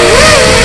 Woo!